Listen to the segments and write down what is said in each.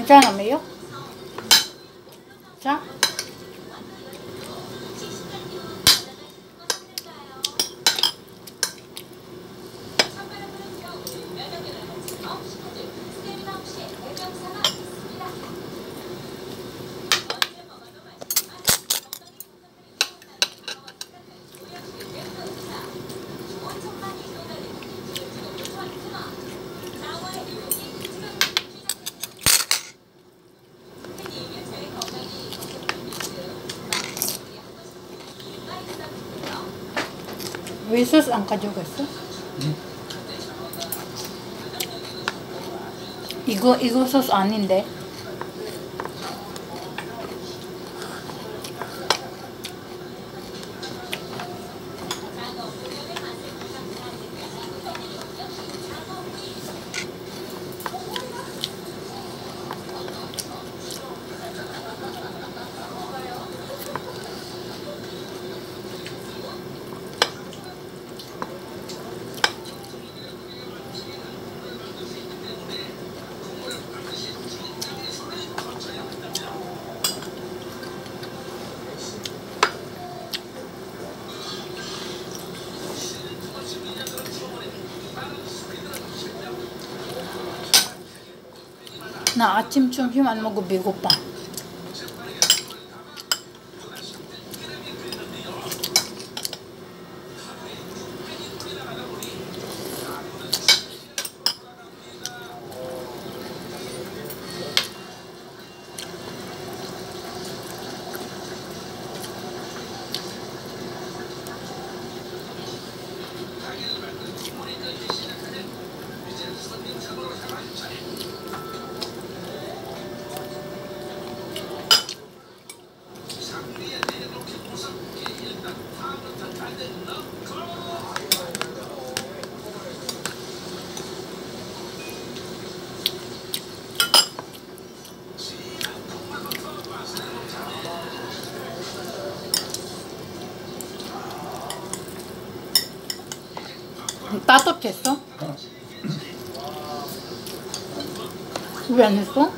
괜찮아, 매요? 자. 왜 소스 안 가져갔어? 이거 이거 소스 아닌데. 나 아침 점심 안 먹고 배고파. 따뜻했어? 왜 안 했어?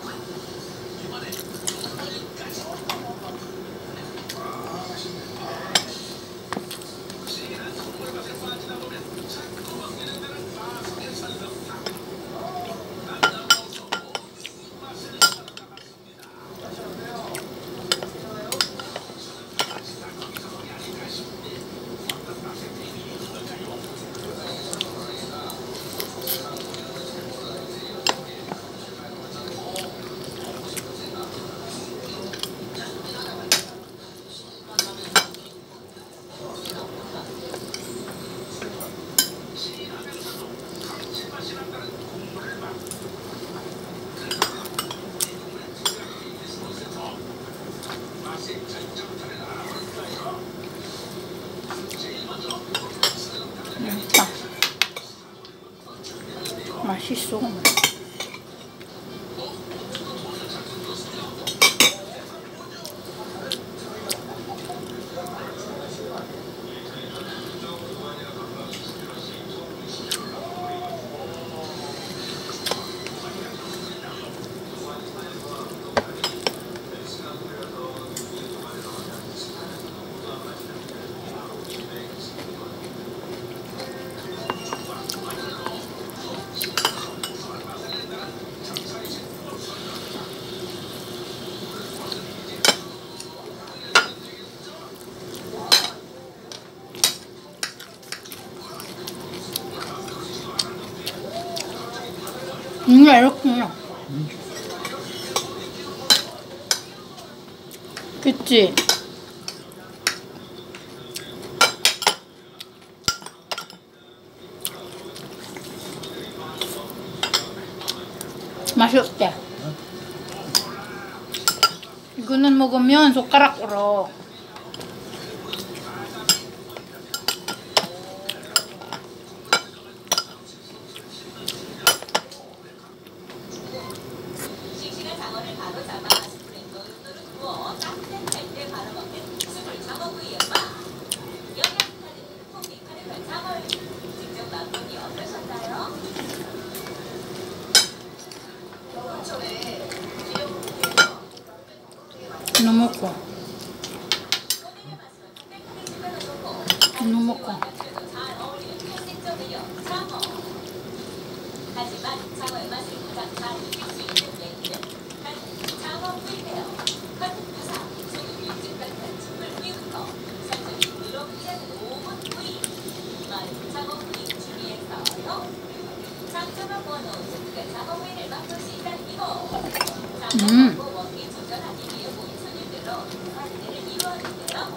음, 이렇구나. 그치? 맛있대. 이거는 먹으면 손가락 으로 no Mocó.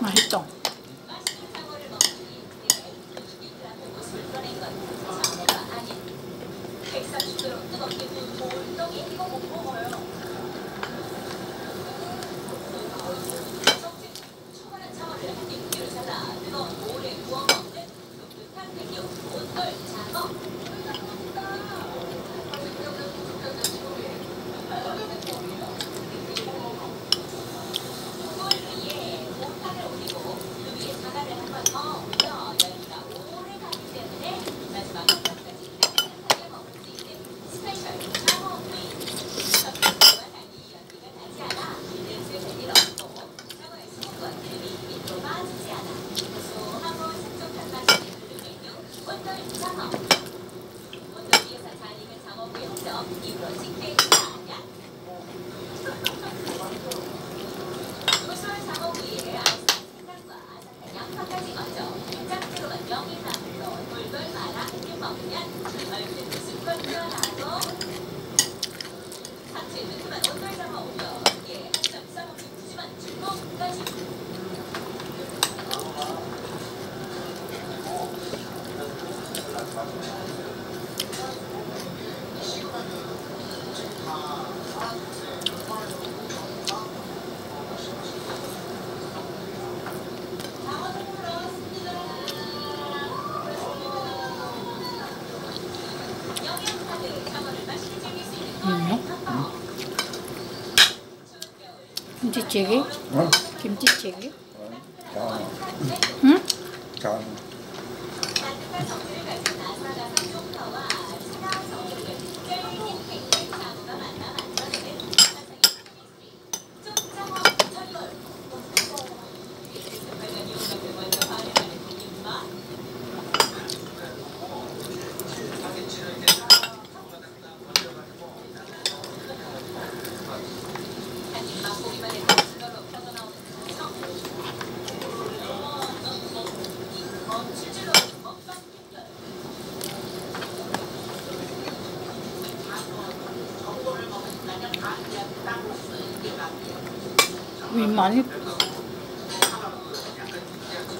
맛있죠? 김치찌개? 어? 김치찌개? 응? 응? 민망해.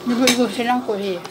이거 이거 신랑 거예요.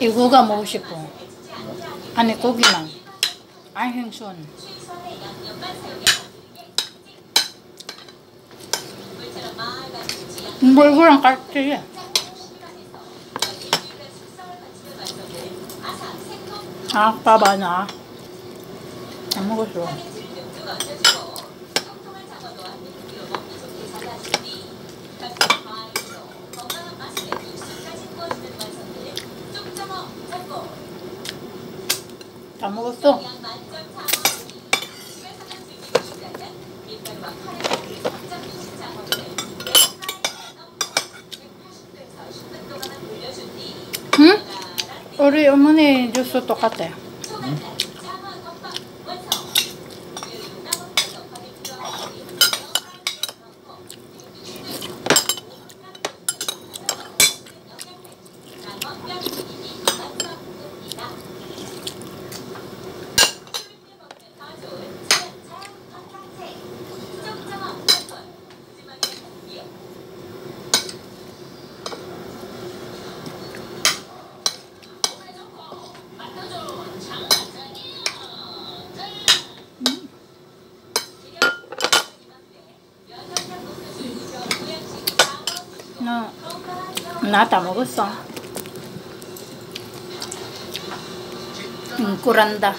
이거가 먹고 싶어. 안에 고기만. 안행손. 뭐 이거랑 같이 아, 봐봐, 나. 안 먹었어. 다 먹었어. 응? 우리 어머니 주스 똑같아요. 나 다 먹었어. 응, 꿀한다.